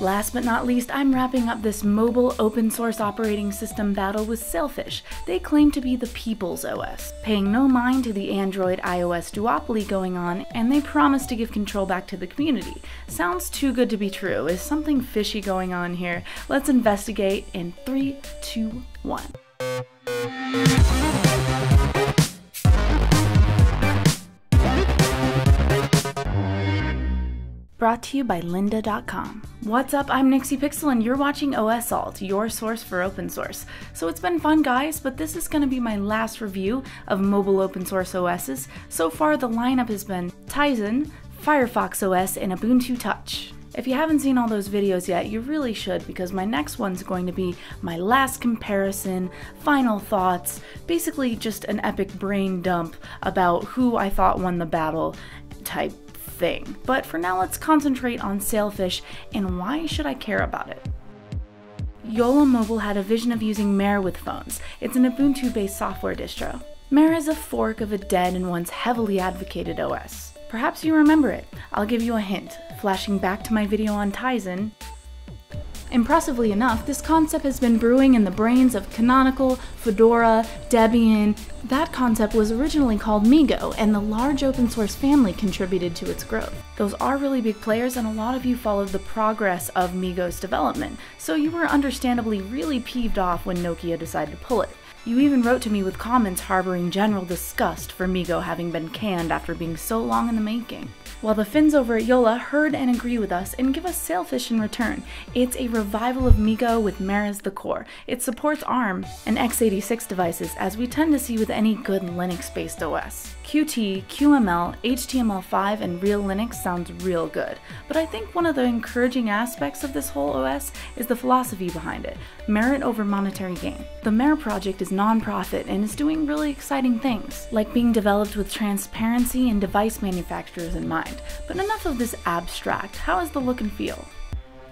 Last but not least, I'm wrapping up this mobile open source operating system battle with Sailfish. They claim to be the people's OS, paying no mind to the Android iOS duopoly going on, and they promise to give control back to the community. Sounds too good to be true. Is something fishy going on here? Let's investigate in 3, 2, 1. Brought to you by lynda.com. What's up? I'm Nixie Pixel and you're watching OS your source for open source. So it's been fun, guys, but this is going to be my last review of mobile open source OSs. So far, the lineup has been Tizen, Firefox OS, and Ubuntu Touch. If you haven't seen all those videos yet, you really should because my next one's going to be my last comparison, final thoughts, basically just an epic brain dump about who I thought won the battle type thing. But for now, let's concentrate on Sailfish and why should I care about it? Jolla Mobile had a vision of using Mer with phones. It's an Ubuntu based software distro. Mer is a fork of a dead and once heavily advocated OS. Perhaps you remember it. I'll give you a hint. Flashing back to my video on Tizen, Impressively enough, this concept has been brewing in the brains of Canonical, Fedora, Debian. That concept was originally called MeeGo, and the large open source family contributed to its growth. Those are really big players, and a lot of you followed the progress of MeeGo's development, so you were understandably really peeved off when Nokia decided to pull it. You even wrote to me with comments harboring general disgust for MeeGo having been canned after being so long in the making. While the Finns over at Jolla heard and agree with us and give us Sailfish in return. It's a revival of MeeGo with Mer as the core. It supports ARM and x86 devices as we tend to see with any good Linux-based OS. Qt, QML, HTML5, and Real Linux sounds real good, but I think one of the encouraging aspects of this whole OS is the philosophy behind it merit over monetary gain. The Mer project is non-profit and is doing really exciting things, like being developed with transparency and device manufacturers in mind. But enough of this abstract, how is the look and feel?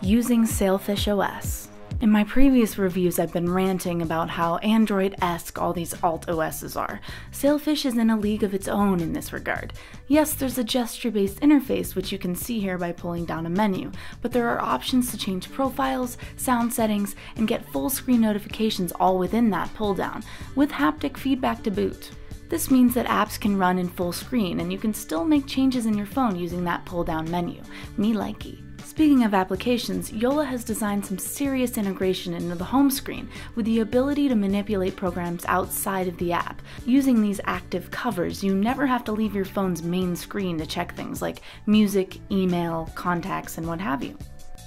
Using Sailfish OS. In my previous reviews, I've been ranting about how Android esque all these alt OSs are. Sailfish is in a league of its own in this regard. Yes, there's a gesture based interface, which you can see here by pulling down a menu, but there are options to change profiles, sound settings, and get full screen notifications all within that pull down, with haptic feedback to boot. This means that apps can run in full screen and you can still make changes in your phone using that pull down menu. Me likey. Speaking of applications, Jolla has designed some serious integration into the home screen with the ability to manipulate programs outside of the app. Using these active covers, you never have to leave your phone's main screen to check things like music, email, contacts, and what have you.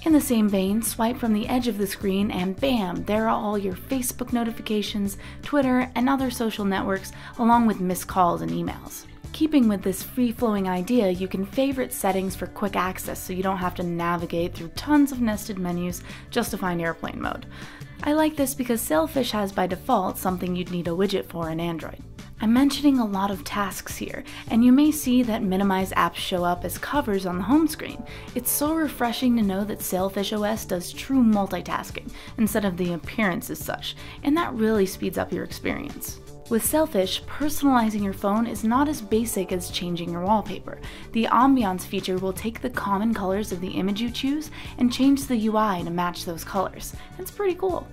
In the same vein, swipe from the edge of the screen and bam, there are all your Facebook notifications, Twitter, and other social networks, along with missed calls and emails. Keeping with this free flowing idea, you can favorite settings for quick access so you don't have to navigate through tons of nested menus just to find airplane mode. I like this because Sailfish has by default something you'd need a widget for in Android. I'm mentioning a lot of tasks here, and you may see that minimize apps show up as covers on the home screen. It's so refreshing to know that Sailfish OS does true multitasking instead of the appearance as such, and that really speeds up your experience. With Sailfish, personalizing your phone is not as basic as changing your wallpaper. The ambiance feature will take the common colors of the image you choose and change the UI to match those colors. It's pretty cool.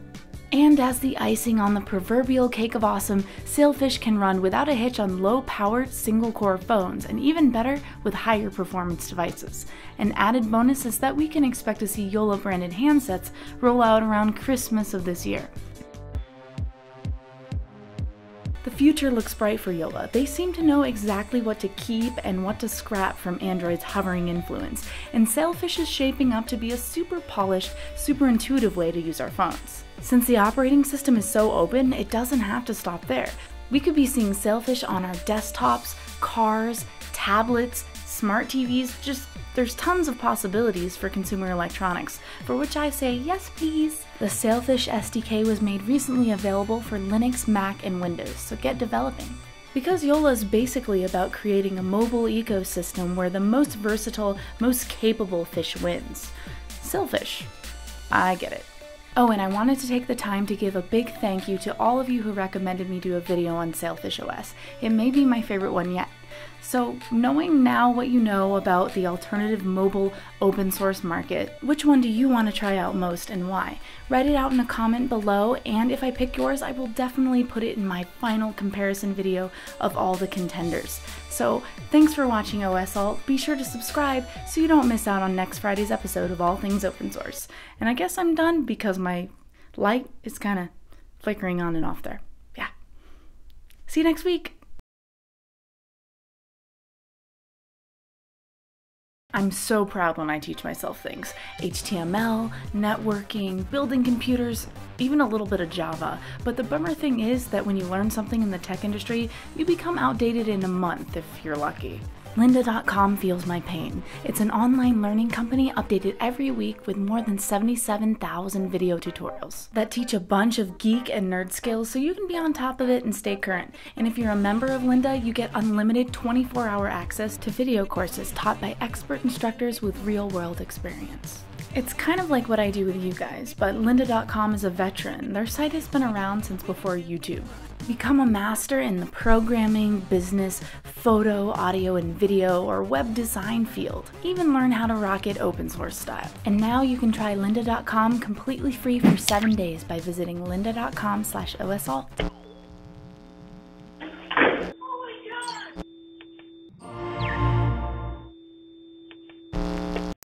And as the icing on the proverbial cake of awesome, Sailfish can run without a hitch on low powered single core phones, and even better with higher performance devices. An added bonus is that we can expect to see Jolla branded handsets roll out around Christmas of this year. Future looks bright for Jolla. They seem to know exactly what to keep and what to scrap from Android's hovering influence, and Sailfish is shaping up to be a super polished, super intuitive way to use our phones. Since the operating system is so open, it doesn't have to stop there. We could be seeing Sailfish on our desktops, cars, tablets, smart TVs, just there's tons of possibilities for consumer electronics, for which I say yes please. The Sailfish SDK was made recently available for Linux, Mac, and Windows, so get developing. Because Jolla is basically about creating a mobile ecosystem where the most versatile, most capable fish wins. Sailfish. I get it. Oh, and I wanted to take the time to give a big thank you to all of you who recommended me do a video on Sailfish OS. It may be my favorite one yet. So, knowing now what you know about the alternative mobile open source market, which one do you want to try out most and why? Write it out in a comment below, and if I pick yours, I will definitely put it in my final comparison video of all the contenders. So, thanks for watching OSAlt. Be sure to subscribe so you don't miss out on next Friday's episode of All Things Open Source. And I guess I'm done because my light is kind of flickering on and off there. Yeah. See you next week. I'm so proud when I teach myself things HTML, networking, building computers, even a little bit of Java. But the bummer thing is that when you learn something in the tech industry, you become outdated in a month if you're lucky. Lynda.com feels my pain. It's an online learning company updated every week with more than 77,000 video tutorials that teach a bunch of geek and nerd skills so you can be on top of it and stay current. And if you're a member of Lynda, you get unlimited 24 hour access to video courses taught by expert instructors with real world experience. It's kind of like what I do with you guys, but lynda.com is a veteran. Their site has been around since before YouTube. Become a master in the programming, business, photo, audio, and video, or web design field. Even learn how to rock it open source style. And now you can try lynda.com completely free for seven days by visiting lynda.com slash osalt.